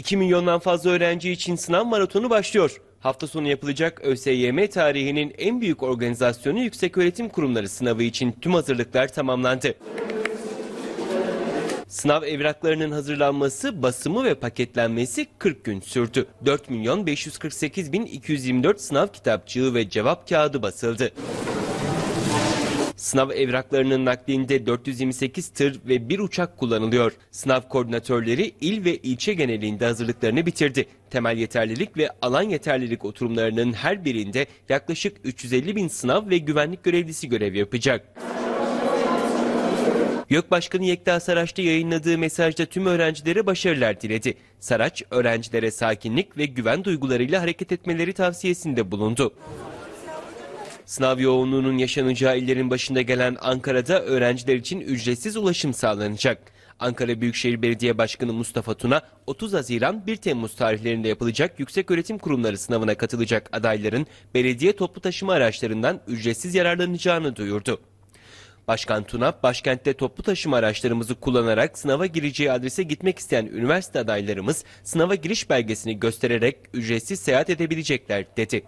2 milyondan fazla öğrenci için sınav maratonu başlıyor. Hafta sonu yapılacak ÖSYM tarihinin en büyük organizasyonu Yükseköğretim Kurumları sınavı için tüm hazırlıklar tamamlandı. Sınav evraklarının hazırlanması, basımı ve paketlenmesi 40 gün sürdü. 4 milyon 548 bin 224 sınav kitapçığı ve cevap kağıdı basıldı. Sınav evraklarının naklinde 428 tır ve bir uçak kullanılıyor. Sınav koordinatörleri il ve ilçe genelinde hazırlıklarını bitirdi. Temel yeterlilik ve alan yeterlilik oturumlarının her birinde yaklaşık 350 bin sınav ve güvenlik görevlisi görev yapacak. YÖK Başkanı Yekta Saraç'ta yayınladığı mesajda tüm öğrencilere başarılar diledi. Saraç, öğrencilere sakinlik ve güven duygularıyla hareket etmeleri tavsiyesinde bulundu. Sınav yoğunluğunun yaşanacağı illerin başında gelen Ankara'da öğrenciler için ücretsiz ulaşım sağlanacak. Ankara Büyükşehir Belediye Başkanı Mustafa Tuna, 30 Haziran 1 Temmuz tarihlerinde yapılacak Yükseköğretim Kurumları sınavına katılacak adayların belediye toplu taşıma araçlarından ücretsiz yararlanacağını duyurdu. Başkan Tuna, başkentte toplu taşıma araçlarımızı kullanarak sınava gireceği adrese gitmek isteyen üniversite adaylarımız sınava giriş belgesini göstererek ücretsiz seyahat edebilecekler dedi.